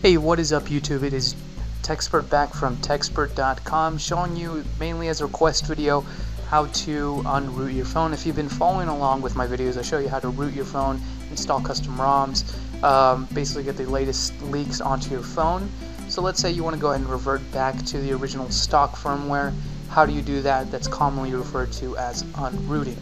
Hey, what is up YouTube? It is TechZpert back from TechZpert.com showing you mainly as a request video how to unroot your phone. If you've been following along with my videos, I show you how to root your phone, install custom ROMs, um, basically get the latest leaks onto your phone. So let's say you want to go ahead and revert back to the original stock firmware. How do you do that? That's commonly referred to as unrooting.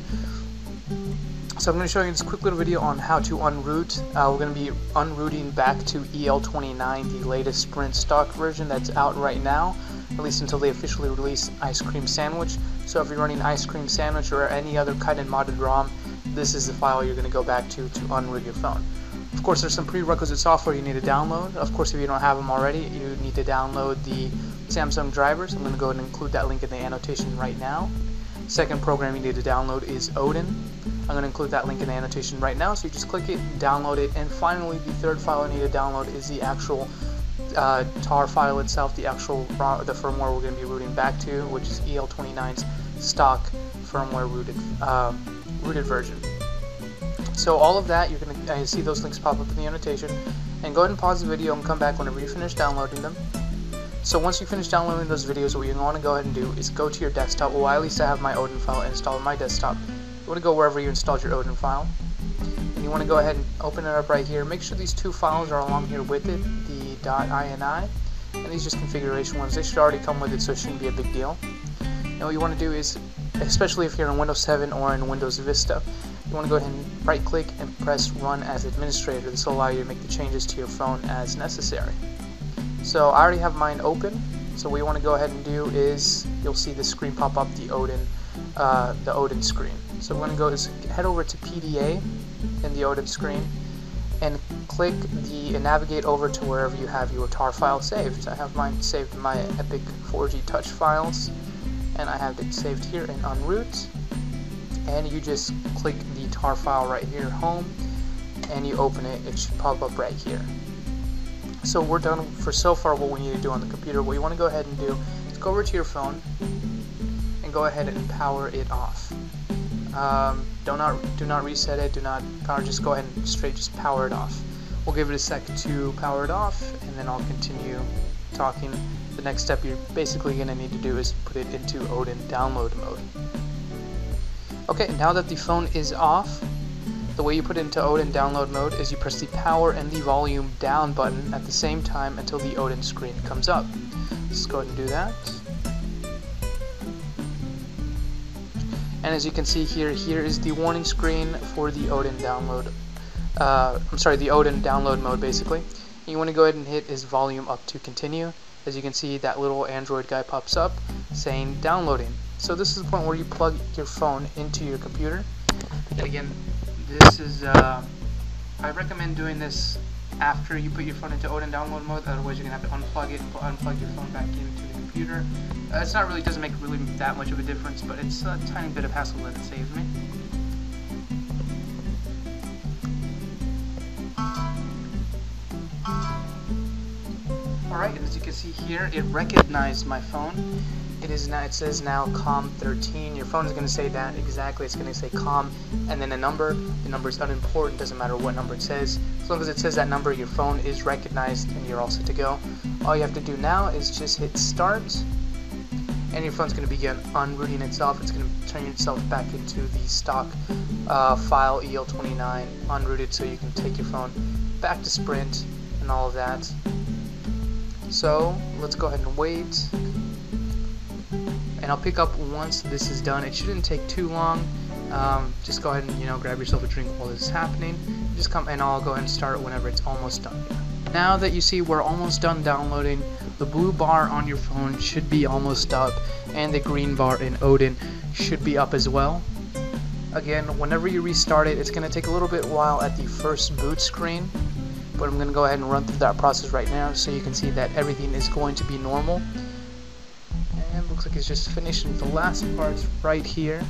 So I'm going to show you this quick little video on how to unroot. Uh, we're going to be unrooting back to EL29, the latest Sprint stock version that's out right now, at least until they officially release Ice Cream Sandwich. So if you're running Ice Cream Sandwich or any other kind of modded ROM, this is the file you're going to go back to to unroot your phone. Of course, there's some prerequisite software you need to download. Of course, if you don't have them already, you need to download the Samsung drivers. I'm going to go and include that link in the annotation right now. Second program you need to download is Odin. I'm going to include that link in the annotation right now, so you just click it, download it, and finally the third file I need to download is the actual uh, tar file itself, the actual the firmware we're going to be rooting back to, which is EL29's stock firmware rooted uh, rooted version. So all of that, you're going to see those links pop up in the annotation, and go ahead and pause the video and come back whenever you finish downloading them. So once you finish downloading those videos, what you want to go ahead and do is go to your desktop. Well, I at least I have my Odin file installed on my desktop. You want to go wherever you installed your Odin file. And you want to go ahead and open it up right here. Make sure these two files are along here with it, the .ini, and these just configuration ones. They should already come with it, so it shouldn't be a big deal. And what you want to do is, especially if you're in Windows 7 or in Windows Vista, you want to go ahead and right click and press run as administrator. This will allow you to make the changes to your phone as necessary. So I already have mine open. So what you want to go ahead and do is you'll see the screen pop up the Odin, uh, the Odin screen. So I'm going to go is head over to PDA in the Odin screen and click the and navigate over to wherever you have your tar file saved. I have mine saved in my Epic 4G Touch files and I have it saved here in Unroot and you just click the tar file right here home and you open it it should pop up right here so we're done for so far what we need to do on the computer. What you want to go ahead and do is go over to your phone and go ahead and power it off. Um, do not do not reset it. Do not power. Just go ahead and straight just power it off. We'll give it a sec to power it off, and then I'll continue talking. The next step you're basically going to need to do is put it into Odin download mode. Okay, now that the phone is off, the way you put it into Odin download mode is you press the power and the volume down button at the same time until the Odin screen comes up. Let's go ahead and do that. And as you can see here, here is the warning screen for the Odin download. Uh, I'm sorry, the Odin download mode basically. You want to go ahead and hit his volume up to continue. As you can see, that little Android guy pops up saying downloading. So this is the point where you plug your phone into your computer. And again, this is, uh, I recommend doing this after you put your phone into Odin download mode, otherwise you're going to have to unplug it and unplug your phone back into computer. Uh, it's not really, doesn't make really that much of a difference, but it's a tiny bit of hassle that it saves me. Alright, as you can see here, it recognized my phone. It is now it says now com 13 your phone is going to say that exactly it's going to say com and then a number. The number is unimportant doesn't matter what number it says. As long as it says that number your phone is recognized and you're all set to go. All you have to do now is just hit start and your phone's going to begin unrooting itself. It's going to turn itself back into the stock uh, file el29 unrooted so you can take your phone back to sprint and all of that so let's go ahead and wait and I'll pick up once this is done. It shouldn't take too long. Um, just go ahead and you know grab yourself a drink while this is happening. Just come and I'll go ahead and start whenever it's almost done. Now that you see we're almost done downloading, the blue bar on your phone should be almost up, and the green bar in Odin should be up as well. Again, whenever you restart it, it's going to take a little bit while at the first boot screen, but I'm going to go ahead and run through that process right now so you can see that everything is going to be normal And looks like it's just finishing the last parts right here.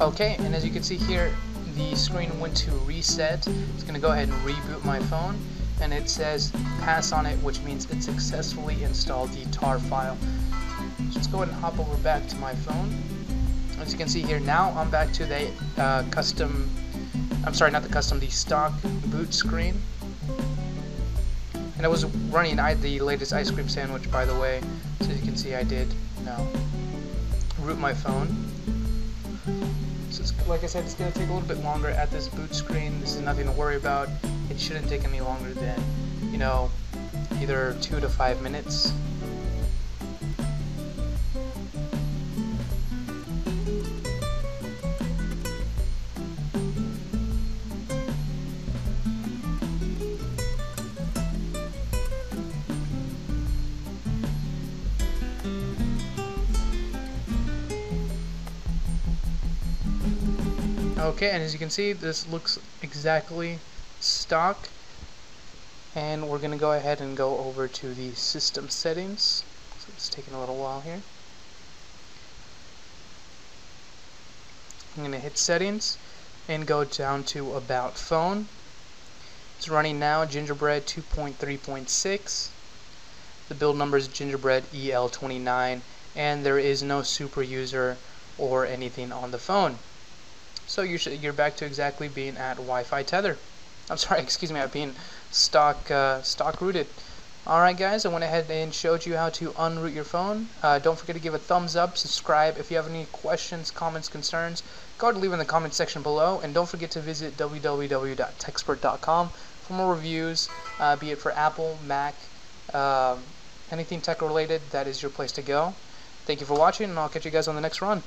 Okay, and as you can see here, the screen went to reset. It's going to go ahead and reboot my phone, and it says pass on it, which means it successfully installed the tar file. So let's go ahead and hop over back to my phone. As you can see here, now I'm back to the uh, custom, I'm sorry, not the custom, the stock boot screen. And I was running the latest ice cream sandwich, by the way. So you can see, I did now root my phone. So like I said, it's going to take a little bit longer at this boot screen. This is nothing to worry about. It shouldn't take any longer than, you know, either two to five minutes. Okay, and as you can see, this looks exactly stock. And we're going to go ahead and go over to the system settings. So it's taking a little while here. I'm going to hit settings and go down to about phone. It's running now Gingerbread 2.3.6. The build number is Gingerbread EL29 and there is no super user or anything on the phone. So you you're back to exactly being at Wi-Fi tether. I'm sorry, excuse me, at being stock uh, stock rooted. Alright guys, I went ahead and showed you how to unroot your phone. Uh, don't forget to give a thumbs up, subscribe. If you have any questions, comments, concerns, go ahead and leave in the comment section below. And don't forget to visit www.techzpert.com for more reviews, uh, be it for Apple, Mac, um, anything tech related, that is your place to go. Thank you for watching, and I'll catch you guys on the next run.